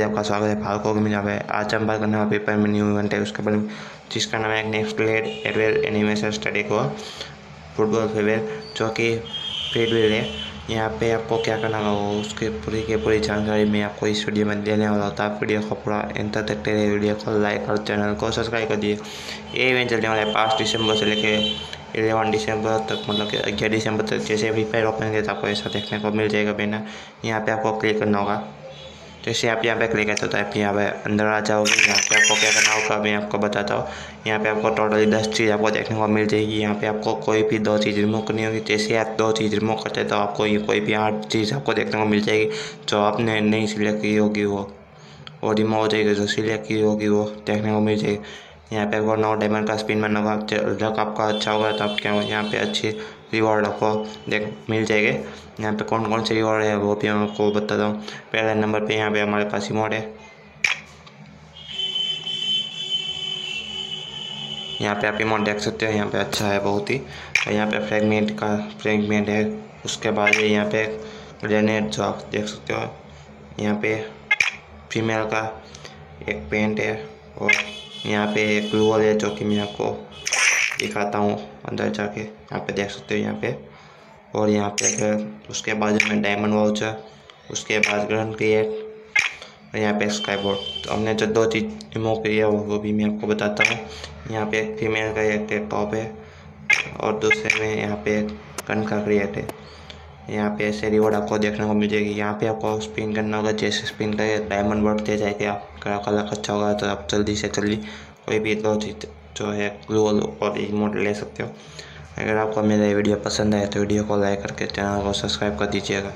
Guys आपका स्वागत है फाल्को गेमिंग यहाँ पे। आज हम बात करने वाले पेपर में न्यू इवेंट है, उसके बारे में, जिसका नाम है नेक्स्ट लेड एडवेल एनिमेशन स्टडी को। फुटबॉल फेवर जो कि फेडवेल है। यहाँ पे आपको क्या करना होगा उसके पूरी की पूरी जानकारी मैं आपको इस वीडियो में देने वाला होता है वीडियो को पूरा एंड तक रहे वीडियो को लाइक और चैनल को सब्सक्राइब कर दिए ये इवेंट चलने वाला है पाँच दिसंबर से लेके इलेवन दिसंबर तक मतलब कि ग्यारह दिसंबर तक जैसे फ्री फायर ओपन किया तो आपको ऐसा देखने को मिल जाएगा बिना। यहाँ पे आपको क्लिक करना होगा। जैसे आप यहाँ पे क्लिक करते हो तो आप यहाँ पे अंदर आ जाओगे, यहाँ पे आपको क्या करना होगा, मैं आपको बताता हूँ। यहाँ पे आपको टोटली दस चीज़ आपको देखने को मिल जाएगी। यहाँ पे आपको कोई भी दो चीज़ रिमूव करनी होगी। जैसे आप दो चीज़ रिमूव करते तो आपको ये कोई भी आठ चीज़ आपको देखने को मिल जाएगी, जो आपने नहीं सिलेक्ट की होगी वो। वो रिमूव हो जाएगी, जो सिलेक्ट की होगी वो देखने को मिल जाएगी। यहाँ पे आपको नौ डायमंड का स्पिन बनना होगा। लक आपका अच्छा होगा तो आप क्या यहाँ पे अच्छी रिवॉर्ड आपको देख मिल जाएँगे। यहाँ पे कौन कौन से रिवॉर्ड है वो भी मैं आपको बताता हूँ पहले नंबर पे यहाँ पे हमारे पास इमोट है। यहाँ पे आप इमोट देख सकते हो, यहाँ पे अच्छा है बहुत ही। और यहाँ पे फ्रेगमेंट का फ्रेगमेंट है। उसके बाद ये यहाँ पे ग्रेनेड जो आप देख सकते हो। यहाँ पे फीमेल का एक पेंट है और यहाँ पे एक ग्लूवल है जो कि मैं आपको दिखाता हूँ, अंदर जाके। यहाँ पे देख सकते हो यहाँ पे। और यहाँ पे अगर उसके बाद में डायमंड वाउचर उसके बाद ग्रहण क्रिएट और यहाँ पे स्काई बोर्ड तो हमने जो दो चीज़ रिमूव की है, वो भी मैं आपको बताता हूँ। यहाँ पे एक फीमेल का एक टॉप है, और दूसरे में यहाँ पे गन का क्रिएट है। यहाँ पे ऐसे रिवॉर्ड आपको देखने को मिल जाएगी यहाँ पे आपको स्पिन करना होगा, जैसे स्पिन करें डायमंड बढ़ते जाएँगे आपका कलर अच्छा होगा तो आप जल्दी से जल्दी कोई भी दो चीज़ जो है ग्लोल और इमोट ले सकते हो। अगर आपको मेरा वीडियो पसंद आए तो वीडियो को लाइक करके चैनल को सब्सक्राइब कर दीजिएगा।